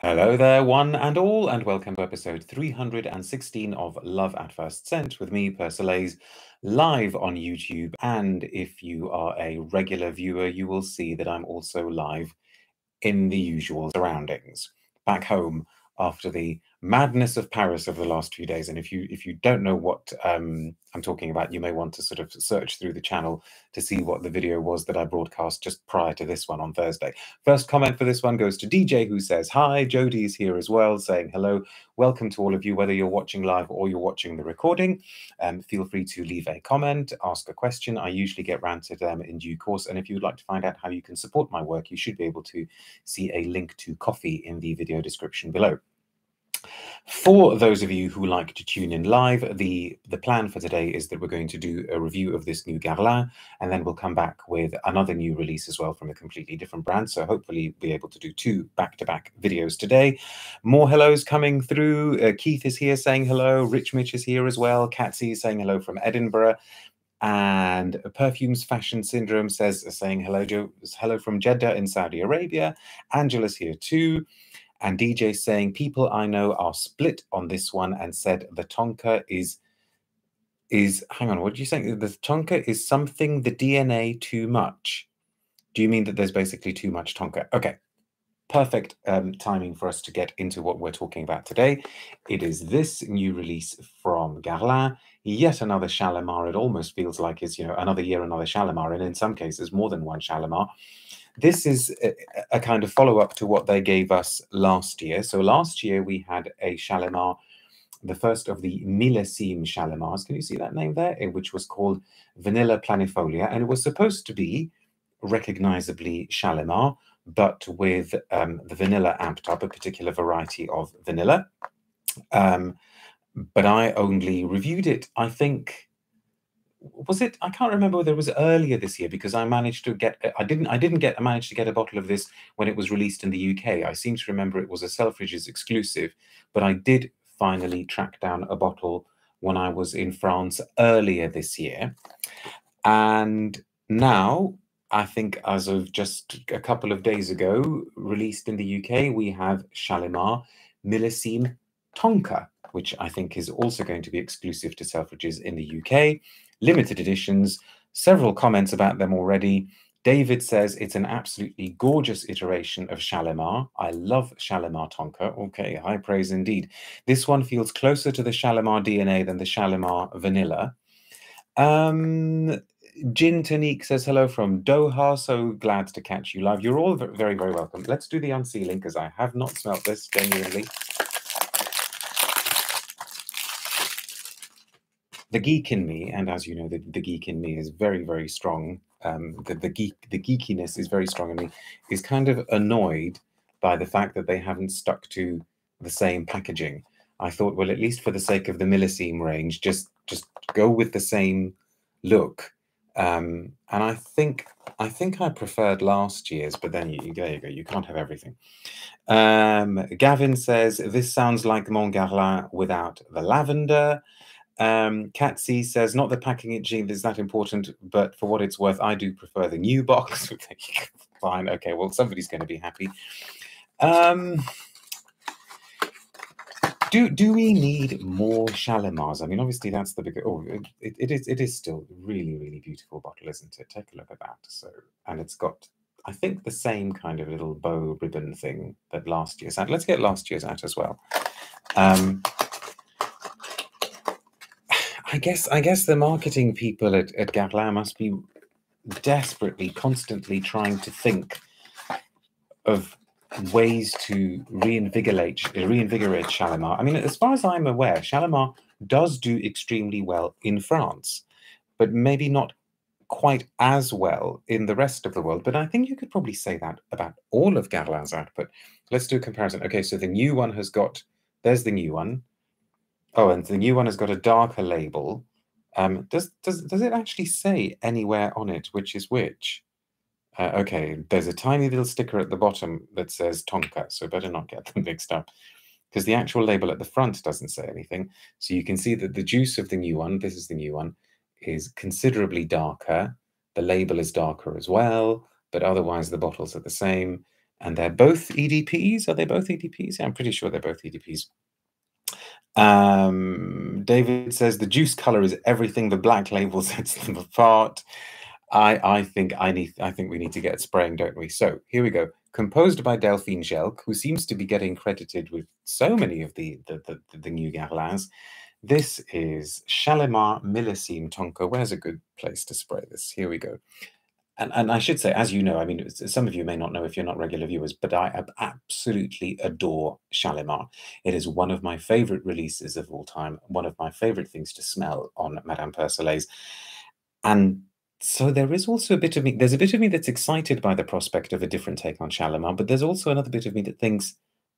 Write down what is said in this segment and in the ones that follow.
Hello there, one and all, and welcome to episode 316 of Love at First Scent with me, Persolaise, live on YouTube. And if you are a regular viewer, you will see that I'm also live in the usual surroundings. Back home after the madness of Paris over the last few days. And if you if you don't know what um, I'm talking about, you may want to sort of search through the channel to see what the video was that I broadcast just prior to this one on Thursday. First comment for this one goes to DJ who says, Hi, Jody is here as well, saying hello. Welcome to all of you, whether you're watching live or you're watching the recording. Um, feel free to leave a comment, ask a question. I usually get round to them in due course. And if you would like to find out how you can support my work, you should be able to see a link to Ko-fi in the video description below. For those of you who like to tune in live, the, the plan for today is that we're going to do a review of this new Guerlain, and then we'll come back with another new release as well from a completely different brand. So hopefully be able to do two back-to-back -back videos today. More hellos coming through. Uh, Keith is here saying hello. Rich Mitch is here as well. Catsy is saying hello from Edinburgh. And Perfumes Fashion Syndrome says, saying hello, Joe, hello from Jeddah in Saudi Arabia. Angela's here too. And DJ saying, people I know are split on this one and said the Tonka is is hang on, what did you say? The Tonka is something the DNA too much. Do you mean that there's basically too much Tonka? Okay. Perfect um, timing for us to get into what we're talking about today. It is this new release from Guerlain, yet another Shalimar. It almost feels like it's, you know, another year, another Shalimar, and in some cases, more than one Shalimar this is a, a kind of follow up to what they gave us last year. So last year we had a Shalimar, the first of the millesime Shalimars. Can you see that name there? Which was called Vanilla Planifolia, and it was supposed to be recognizably Shalimar, but with um, the vanilla amped up, a particular variety of vanilla. Um, but I only reviewed it, I think, was it i can't remember whether it was earlier this year because i managed to get i didn't i didn't get i managed to get a bottle of this when it was released in the uk i seem to remember it was a selfridges exclusive but i did finally track down a bottle when i was in france earlier this year. And now i think as of just a couple of days ago released in the uk we have shalimar millesime tonka which i think is also going to be exclusive to selfridges in the uk limited editions, several comments about them already. David says it's an absolutely gorgeous iteration of Shalimar. I love Shalimar Tonka. Okay, high praise indeed. This one feels closer to the Shalimar DNA than the Shalimar Vanilla. Um, Jin Tanik says hello from Doha. So glad to catch you live. You're all very, very welcome. Let's do the unsealing because I have not smelt this genuinely. The geek in me, and as you know, the, the geek in me is very, very strong. Um, the, the geek, the geekiness is very strong in me. Is kind of annoyed by the fact that they haven't stuck to the same packaging. I thought, well, at least for the sake of the millesime range, just just go with the same look. Um, and I think I think I preferred last year's, but then you, there you go. You can't have everything. Um, Gavin says this sounds like Mon Guerlain without the lavender. Um, Catsy says, not the packaging is that important, but for what it's worth, I do prefer the new box. Fine. Okay. Well, somebody's going to be happy. Um, do do we need more Shalimars? I mean, obviously that's the big. Oh, it, it is it is still really really beautiful bottle, isn't it? Take a look at that. So, and it's got I think the same kind of little bow ribbon thing that last year's had. Let's get last year's out as well. Um, I guess I guess the marketing people at, at Guerlain must be desperately, constantly trying to think of ways to reinvigorate reinvigorate Shalimar. I mean, as far as I'm aware, Shalimar does do extremely well in France, but maybe not quite as well in the rest of the world. But I think you could probably say that about all of Guerlain's output. Let's do a comparison. Okay, so the new one has got there's the new one. Oh, and the new one has got a darker label. Um, does does does it actually say anywhere on it which is which? Uh, okay, there's a tiny little sticker at the bottom that says Tonka, so better not get them mixed up because the actual label at the front doesn't say anything. So you can see that the juice of the new one, this is the new one, is considerably darker. The label is darker as well, but otherwise the bottles are the same. and they're both EDPs. Are they both EDPs? Yeah, I'm pretty sure they're both EDPs. Um, David says the juice color is everything. The black label sets them apart. I I think I need I think we need to get spraying, don't we? So here we go. Composed by Delphine Jelk, who seems to be getting credited with so many of the the, the, the new Guerlains. This is Shalimar Millésime Tonka. Where's a good place to spray this? Here we go. And, and I should say, as you know, I mean, some of you may not know if you're not regular viewers, but I absolutely adore Shalimar. It is one of my favorite releases of all time, one of my favorite things to smell on Madame Persolaise. And so there is also a bit of me, there's a bit of me that's excited by the prospect of a different take on Shalimar, but there's also another bit of me that thinks,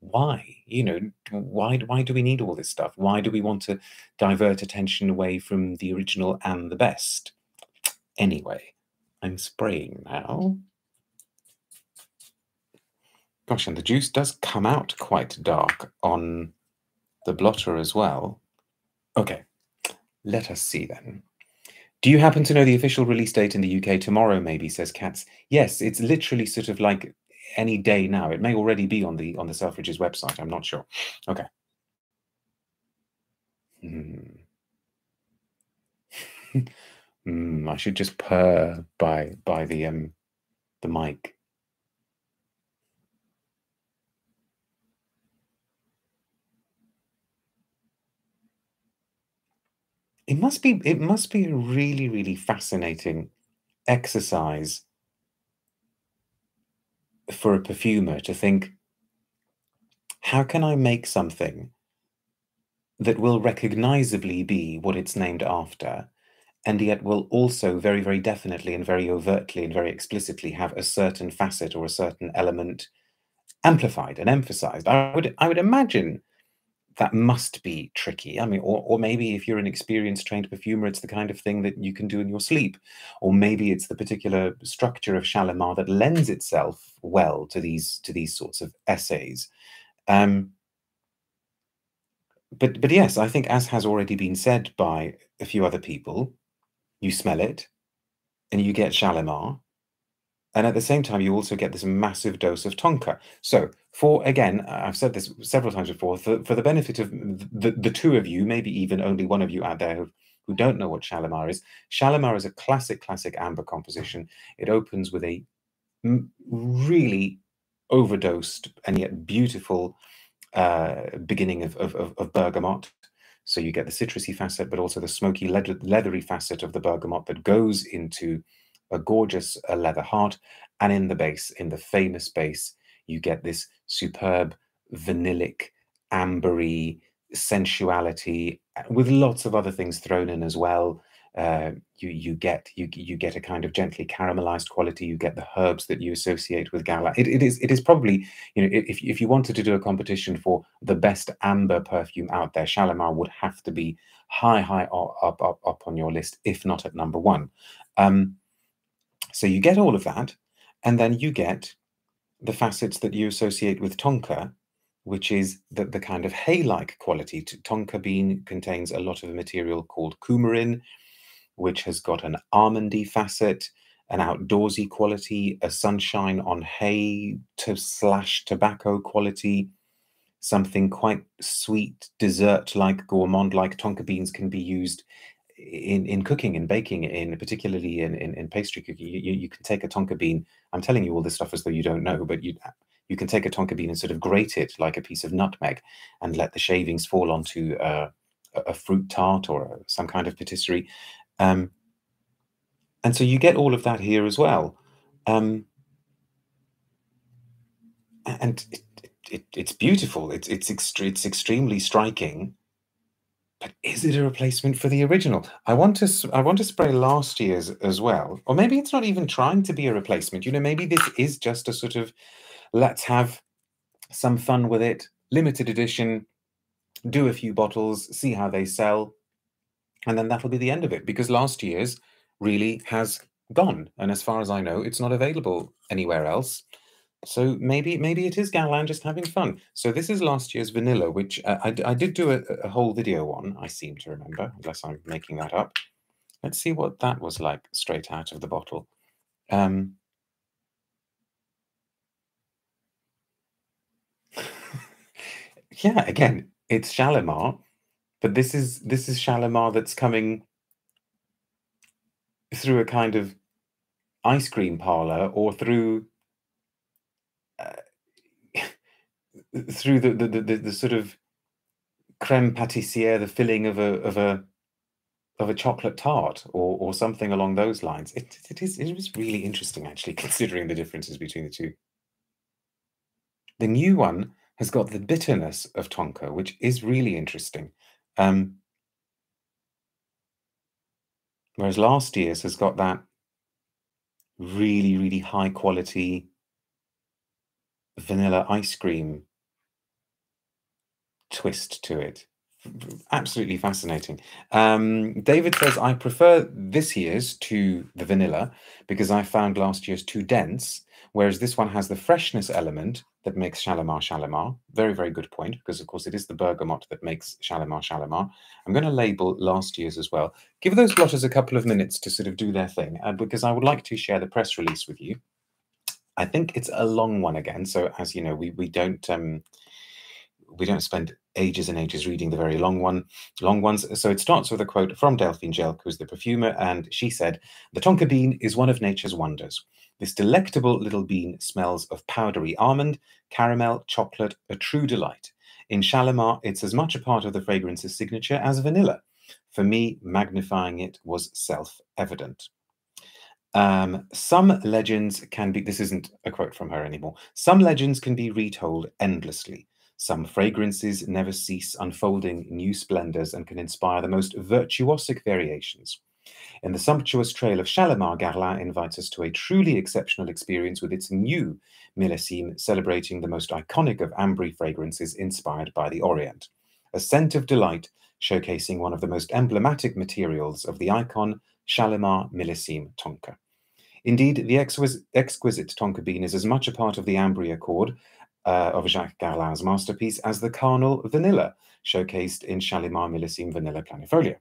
why? You know, why, why do we need all this stuff? Why do we want to divert attention away from the original and the best? Anyway, I'm spraying now. Gosh, and the juice does come out quite dark on the blotter as well. Okay, let us see then. Do you happen to know the official release date in the UK tomorrow, maybe, says Katz. Yes, it's literally sort of like any day now. It may already be on the on the Selfridges website. I'm not sure. Okay. Hmm. mm, I should just purr by by the um the mic. It must be it must be a really, really fascinating exercise for a perfumer to think, how can I make something that will recognizably be what it's named after, and yet will also very, very definitely and very overtly and very explicitly have a certain facet or a certain element amplified and emphasized? I would I would imagine that must be tricky. I mean, or, or maybe if you're an experienced trained perfumer, it's the kind of thing that you can do in your sleep. Or maybe it's the particular structure of Shalimar that lends itself well to these to these sorts of essays. Um, but but yes, I think as has already been said by a few other people, you smell it and you get Shalimar, and at the same time, you also get this massive dose of tonka. So, for again, I've said this several times before, for, for the benefit of the, the two of you, maybe even only one of you out there who, who don't know what Shalimar is, Shalimar is a classic, classic amber composition. It opens with a really overdosed and yet beautiful uh, beginning of, of, of, bergamot. So you get the citrusy facet, but also the smoky, leathery facet of the bergamot that goes into a gorgeous uh, leather heart, and in the base, in the famous base, you get this superb vanillic, ambery sensuality uh, with lots of other things thrown in as well. Uh, you you get you you get a kind of gently caramelized quality. You get the herbs that you associate with Guerlain. It, it is it is probably you know if if you wanted to do a competition for the best amber perfume out there, Shalimar would have to be high high up up up on your list, if not at number one. Um, so you get all of that, and then you get the facets that you associate with tonka, which is the, the kind of hay-like quality. Tonka bean contains a lot of a material called coumarin, which has got an almondy facet, an outdoorsy quality, a sunshine on hay to slash tobacco quality, something quite sweet, dessert-like, gourmand-like. Tonka beans can be used in, in cooking and baking, in particularly in, in, in pastry cooking, you, you can take a tonka bean. I'm telling you all this stuff as though you don't know, but you you can take a tonka bean and sort of grate it like a piece of nutmeg, and let the shavings fall onto uh, a fruit tart or some kind of patisserie, um, and so you get all of that here as well. Um, and it, it, it's beautiful. It's it's it's extremely striking but is it a replacement for the original? I want to I want to spray last year's as well, or maybe it's not even trying to be a replacement. You know, maybe this is just a sort of let's have some fun with it, limited edition, do a few bottles, see how they sell, and then that will be the end of it because last year's really has gone. And as far as I know, it's not available anywhere else. So maybe maybe it is Guerlain just having fun. So this is last year's vanilla, which uh, I, I did do a, a whole video on, I seem to remember, unless I'm making that up. Let's see what that was like straight out of the bottle. Um, yeah, again, it's Shalimar but this is this is Shalimar that's coming through a kind of ice cream parlor or through uh, through the the, the the sort of creme pâtissière, the filling of a of a of a chocolate tart or or something along those lines. It it is it was really interesting actually, considering the differences between the two. The new one has got the bitterness of tonka, which is really interesting. Um, whereas last year's has got that really, really high quality vanilla ice cream twist to it. Absolutely fascinating. Um, David says, I prefer this year's to the vanilla because I found last year's too dense, whereas this one has the freshness element that makes Shalimar Shalimar. Very, very good point, because of course it is the bergamot that makes Shalimar Shalimar. I'm going to label last year's as well. Give those blotters a couple of minutes to sort of do their thing, uh, because I would like to share the press release with you. I think it's a long one again, so as you know, we we don't um, we don't spend ages and ages reading the very long one, long ones. So it starts with a quote from Delphine Jelk, who's the perfumer, and she said, "The tonka bean is one of nature's wonders. This delectable little bean smells of powdery almond, caramel, chocolate, a true delight. In Shalimar, it's as much a part of the fragrance's signature as vanilla. For me, magnifying it was self-evident." Um, some legends can be, this isn't a quote from her anymore, some legends can be retold endlessly. Some fragrances never cease unfolding new splendors and can inspire the most virtuosic variations. In the sumptuous trail of Shalimar, Guerlain invites us to a truly exceptional experience with its new millésime, celebrating the most iconic of ambre fragrances inspired by the Orient. A scent of delight, showcasing one of the most emblematic materials of the icon Shalimar Millésime Tonka. Indeed, the exquisite Tonka bean is as much a part of the Ambre Accord uh, of Jacques Guerlain's masterpiece as the carnal vanilla, showcased in Shalimar Millésime Vanilla Planifolia.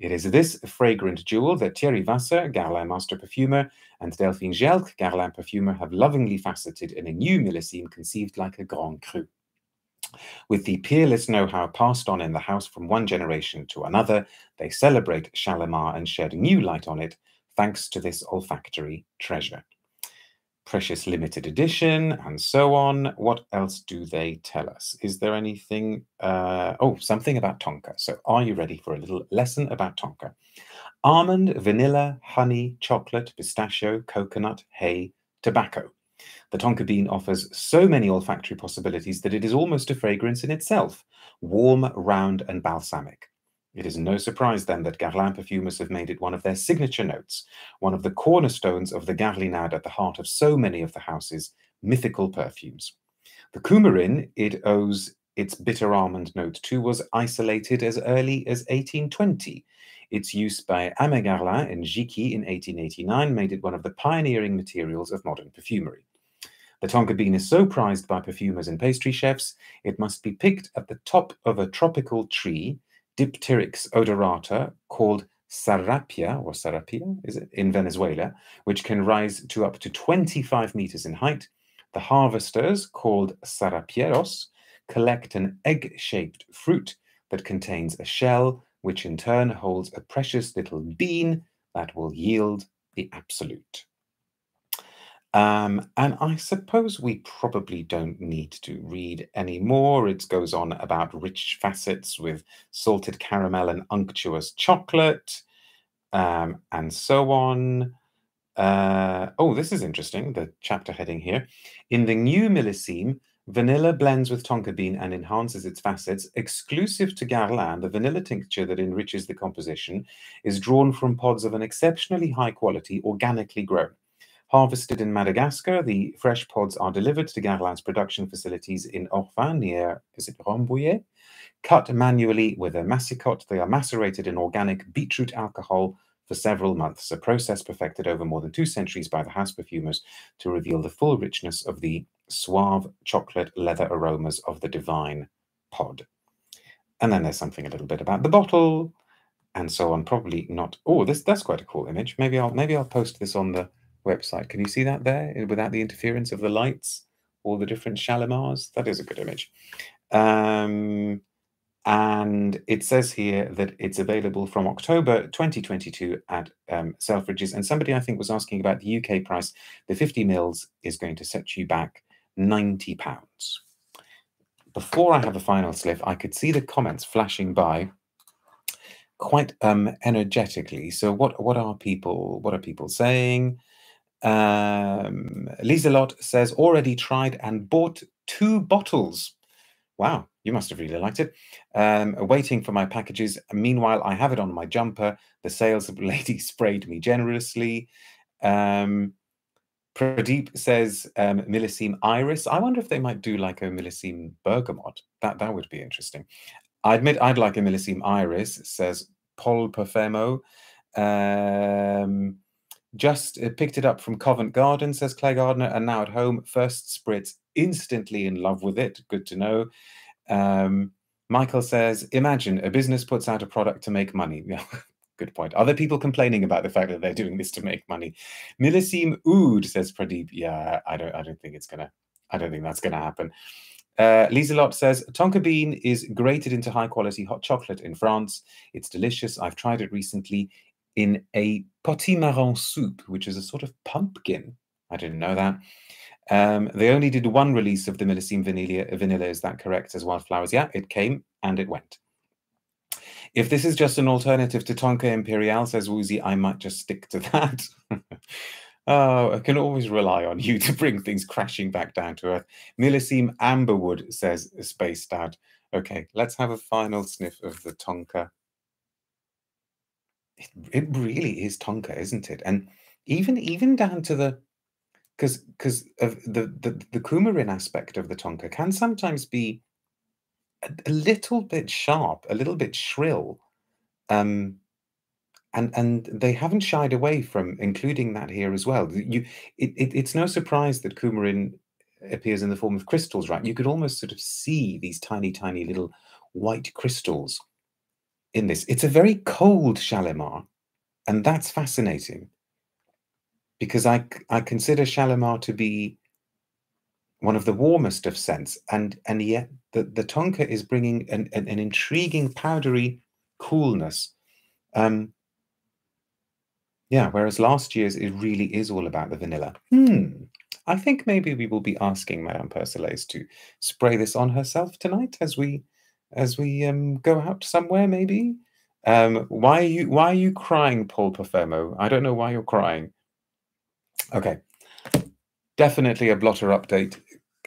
It is this fragrant jewel that Thierry Wasser, Guerlain master perfumer, and Delphine Jelk, Guerlain perfumer, have lovingly faceted in a new millésime conceived like a Grand Cru. With the peerless know-how passed on in the house from one generation to another, they celebrate Shalimar and shed new light on it, thanks to this olfactory treasure precious limited edition, and so on. What else do they tell us? Is there anything? Uh, oh, something about Tonka. So, are you ready for a little lesson about Tonka? Almond, vanilla, honey, chocolate, pistachio, coconut, hay, tobacco. The Tonka bean offers so many olfactory possibilities that it is almost a fragrance in itself warm, round, and balsamic. It is no surprise then that Guerlain perfumers have made it one of their signature notes, one of the cornerstones of the Guerlinade at the heart of so many of the house's mythical perfumes. The coumarin it owes its bitter almond note to was isolated as early as 1820. Its use by Aimé Guerlain and Jicky in 1889 made it one of the pioneering materials of modern perfumery. The tonka bean is so prized by perfumers and pastry chefs, it must be picked at the top of a tropical tree Dipteryx odorata called Sarapia or Sarapia, is it, in Venezuela, which can rise to up to 25 meters in height. The harvesters, called sarapieros, collect an egg-shaped fruit that contains a shell, which in turn holds a precious little bean that will yield the absolute. Um, and I suppose we probably don't need to read any more. It goes on about rich facets with salted caramel and unctuous chocolate, um, and so on. Uh, oh, this is interesting, the chapter heading here. In the new millésime, vanilla blends with tonka bean and enhances its facets. Exclusive to Guerlain, the vanilla tincture that enriches the composition is drawn from pods of an exceptionally high quality, organically grown. Harvested in Madagascar, the fresh pods are delivered to Guerlain's production facilities in Orphin near, is it Rambouillet? Cut manually with a massicotte, they are macerated in organic beetroot alcohol for several months, a process perfected over more than two centuries by the house perfumers to reveal the full richness of the suave chocolate leather aromas of the divine pod. And then there's something a little bit about the bottle and so on. Probably not. Oh, this that's quite a cool image. Maybe I'll maybe I'll post this on the website. Can you see that there without the interference of the lights, all the different Shalimars? That is a good image. Um, and it says here that it's available from October 2022 at um, Selfridges. And somebody I think was asking about the UK price. The 50 mils is going to set you back 90 pounds. Before I have a final sniff, I could see the comments flashing by quite um, energetically. So what what are people what are people saying? Um, Lisa Lott says already tried and bought two bottles. Wow, you must have really liked it. Um, waiting for my packages. Meanwhile, I have it on my jumper. The sales lady sprayed me generously. Um, Pradeep says um, Millesime Iris. I wonder if they might do like a Millesime Bergamot. That that would be interesting. I admit I'd like a Millesime Iris, says Paul Perfemo. Um, just uh, picked it up from Covent Garden, says Claire Gardner, and now at home. First spritz, instantly in love with it. Good to know. Um, Michael says, imagine a business puts out a product to make money. Good point. Are there people complaining about the fact that they're doing this to make money? Millesime Oud, says Pradeep. Yeah, I don't I don't think it's gonna I don't think that's gonna happen. Uh, says Tonka bean is grated into high quality hot chocolate in France. It's delicious. I've tried it recently in a potimarron soup, which is a sort of pumpkin. I didn't know that. Um, they only did one release of the Millesime vanilla. Vanilla is that correct? As wildflowers, yeah, it came and it went. If this is just an alternative to Tonka Impériale, says Woozy, I might just stick to that. oh, I can always rely on you to bring things crashing back down to earth. Millesime Amberwood, says Space Dad. Okay, let's have a final sniff of the Tonka. It, it really is Tonka, isn't it? And even even down to the because because of the, the the coumarin aspect of the Tonka can sometimes be a, a little bit sharp, a little bit shrill. Um, and and they haven't shied away from including that here as well. You, it, it, it's no surprise that coumarin appears in the form of crystals, right? You could almost sort of see these tiny, tiny little white crystals in this. It's a very cold Shalimar, and that's fascinating because I I consider Shalimar to be one of the warmest of scents, and and yet the, the tonka is bringing an, an, an intriguing powdery coolness. Um, yeah, whereas last year's it really is all about the vanilla. Hmm. I think maybe we will be asking Madame Persolaise to spray this on herself tonight as we as we um, go out somewhere. Maybe. Um, why are you Why are you crying, Paul Perfemo? I don't know why you're crying. Okay, definitely a blotter update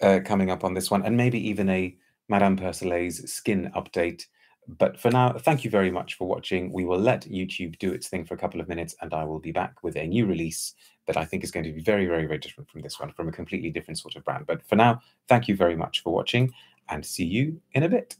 uh, coming up on this one, and maybe even a Madame Persolaise skin update. But for now, thank you very much for watching. We will let YouTube do its thing for a couple of minutes, and I will be back with a new release that I think is going to be very, very, very different from this one, from a completely different sort of brand. But for now, thank you very much for watching, and see you in a bit.